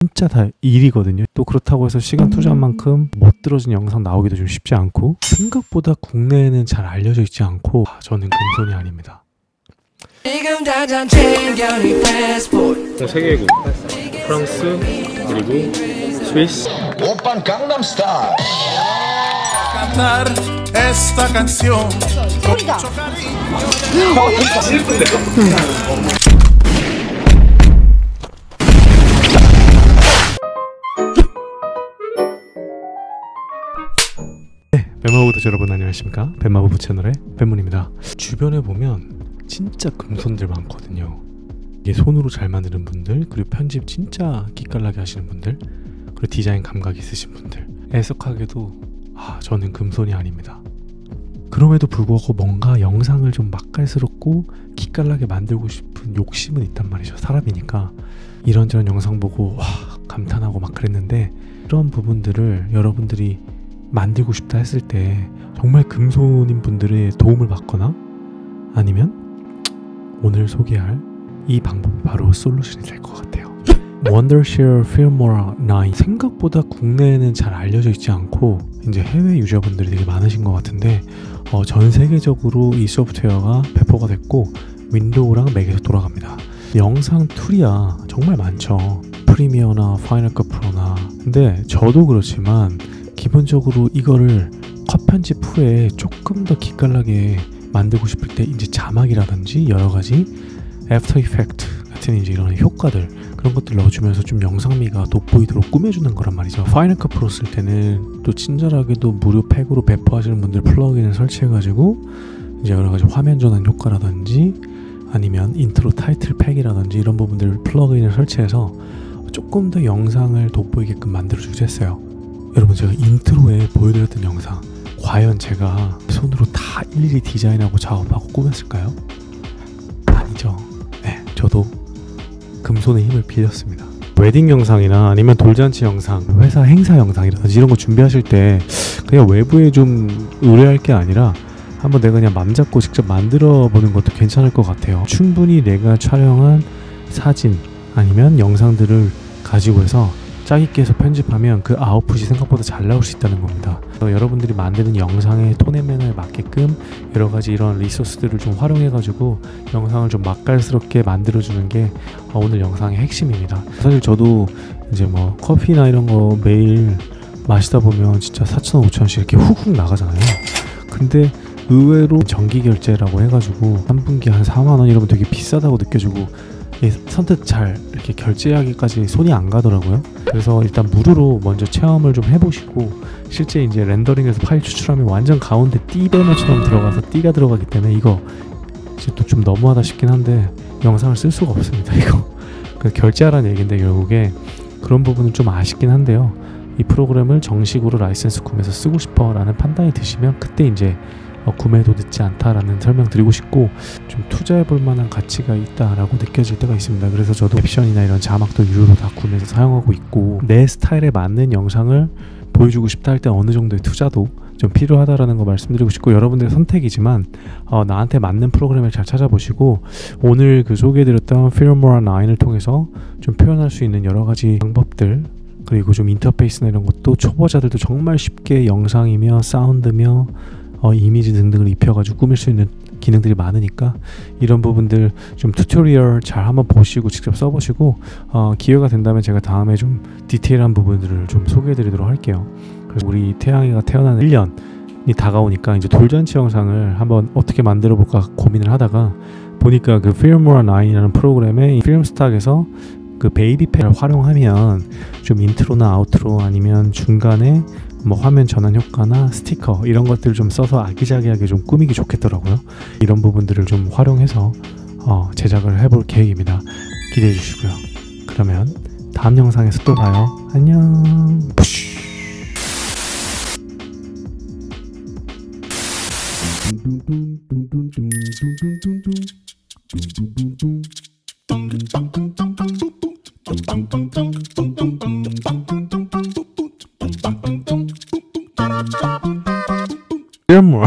진짜 다 일이거든요. 또 그렇다고 해서 시간 투자한 만큼 멋들어진 영상 나오기도 좀 쉽지 않고 생각보다 국내에는 잘 알려져 있지 않고 아, 저는 금손이 아닙니다. 지금 당장 챙겨 네 패스포트. 세 개국. 프랑스 그리고 스위스. 오빤 강남스타일. cantar esta canción 뱀마부터 여러분 안녕하십니까? 뱀마부부 채널의 뱀문입니다. 주변에 보면 진짜 금손들 많거든요. 이게 손으로 잘 만드는 분들 그리고 편집 진짜 기깔나게 하시는 분들 그리고 디자인 감각 있으신 분들. 애석하게도 아 저는 금손이 아닙니다. 그럼에도 불구하고 뭔가 영상을 좀 맛깔스럽고 기깔나게 만들고 싶은 욕심은 있단 말이죠 사람이니까. 이런저런 영상 보고 와 감탄하고 막 그랬는데 그런 부분들을 여러분들이 만들고 싶다 했을 때 정말 금손인 분들의 도움을 받거나 아니면 오늘 소개할 이 방법이 바로 솔루션이 될 것 같아요. 원더쉐어 필모라 9 생각보다 국내에는 잘 알려져 있지 않고 이제 해외 유저분들이 되게 많으신 것 같은데 어, 전 세계적으로 이 소프트웨어가 배포가 됐고 윈도우랑 맥에서 돌아갑니다. 영상 툴이야 정말 많죠. 프리미어나 파이널 컷 프로나 근데 저도 그렇지만 기본적으로 이거를 컷 편집 후에 조금 더 기깔나게 만들고 싶을 때 이제 자막이라든지 여러 가지 애프터 이펙트 같은 이제 이런 효과들 그런 것들 넣어주면서 좀 영상미가 돋보이도록 꾸며주는 거란 말이죠. 파이널 컷 프로 쓸 때는 또 친절하게도 무료 팩으로 배포하시는 분들 플러그인을 설치해가지고 이제 여러 가지 화면 전환 효과라든지 아니면 인트로 타이틀 팩이라든지 이런 부분들 플러그인을 설치해서 조금 더 영상을 돋보이게끔 만들어주기도 했어요. 여러분 제가 인트로에 보여드렸던 영상 과연 제가 손으로 다 일일이 디자인하고 작업하고 꾸몄을까요? 아니죠. 네, 저도 금손의 힘을 빌렸습니다. 웨딩 영상이나 아니면 돌잔치 영상, 회사 행사 영상이라든지 이런 거 준비하실 때 그냥 외부에 좀 의뢰할 게 아니라 한번 내가 그냥 맘 잡고 직접 만들어 보는 것도 괜찮을 것 같아요. 충분히 내가 촬영한 사진 아니면 영상들을 가지고 해서 짜깁기 해서 편집하면 그 아웃풋이 생각보다 잘 나올 수 있다는 겁니다. 그래서 여러분들이 만드는 영상의 톤앤맨에 맞게끔 여러 가지 이런 리소스들을 좀 활용해가지고 영상을 좀 맛깔스럽게 만들어주는 게 어, 오늘 영상의 핵심입니다. 사실 저도 이제 뭐 커피나 이런 거 매일 마시다 보면 진짜 4천 원, 5천 원씩 이렇게 훅훅 나가잖아요. 근데 의외로 정기 결제라고 해가지고 한 분기 한 4만 원 이러면 되게 비싸다고 느껴지고 예, 선뜻 잘 이렇게 결제하기까지 손이 안 가더라고요. 그래서 일단 무료로 먼저 체험을 좀 해보시고 실제 이제 렌더링에서 파일 추출하면 완전 가운데 띠배너처럼 들어가서 띠가 들어가기 때문에 이거 이제 또 좀 너무하다 싶긴 한데 영상을 쓸 수가 없습니다. 이거 그 결제하라는 얘기인데 결국에 그런 부분은 좀 아쉽긴 한데요. 이 프로그램을 정식으로 라이센스 구매해서 쓰고 싶어라는 판단이 드시면 그때 이제 어, 구매도 늦지 않다라는 설명 드리고 싶고 좀 투자해 볼 만한 가치가 있다라고 느껴질 때가 있습니다. 그래서 저도 캡션이나 이런 자막도 유료로 다 구매해서 사용하고 있고 내 스타일에 맞는 영상을 보여주고 싶다 할 때 어느 정도의 투자도 좀 필요하다라는 거 말씀드리고 싶고 여러분들의 선택이지만 어, 나한테 맞는 프로그램을 잘 찾아보시고 오늘 그 소개해드렸던 필모라 9을 통해서 좀 표현할 수 있는 여러 가지 방법들 그리고 좀 인터페이스나 이런 것도 초보자들도 정말 쉽게 영상이며 사운드며 어, 이미지 등등을 입혀가지고 꾸밀 수 있는 기능들이 많으니까 이런 부분들 좀 튜토리얼 잘 한번 보시고 직접 써보시고 어, 기회가 된다면 제가 다음에 좀 디테일한 부분들을 좀 소개해드리도록 할게요. 그래서 우리 태양이가 태어나는 1년이 다가오니까 이제 돌잔치 영상을 한번 어떻게 만들어 볼까 고민을 하다가 보니까 그 필모라 9이라는 프로그램에 필름스탁에서 그 베이비 팩을 활용하면 좀 인트로나 outro 아니면 중간에 뭐 화면 전환 효과나 스티커 이런 것들 좀 써서 아기자기하게 좀 꾸미기 좋겠더라고요. 이런 부분들을 좀 활용해서 어, 제작을 해볼 계획입니다. 기대해 주시고요. 그러면 다음 영상에서 또 봐요. 안녕. 이런 뭐